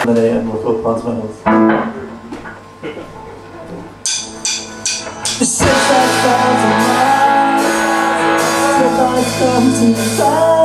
Andrei and we'll Since I found a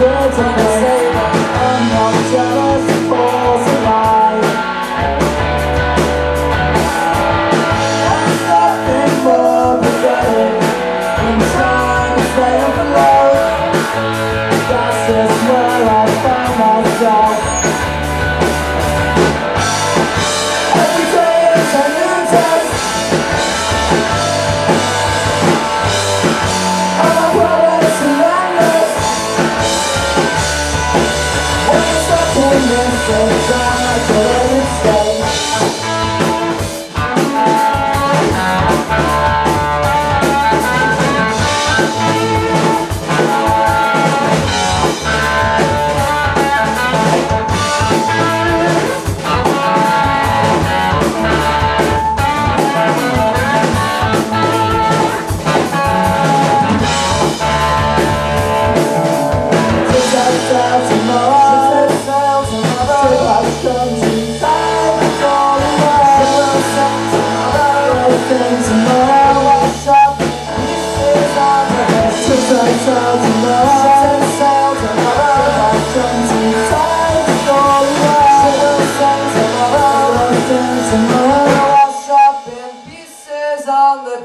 words I say, but I'm not Thank you.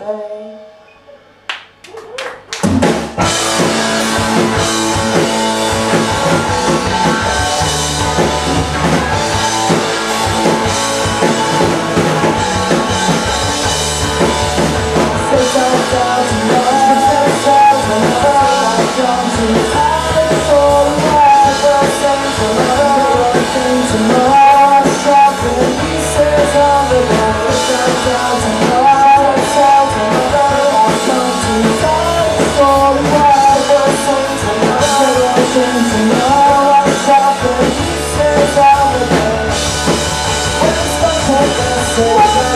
Bye. Let's go.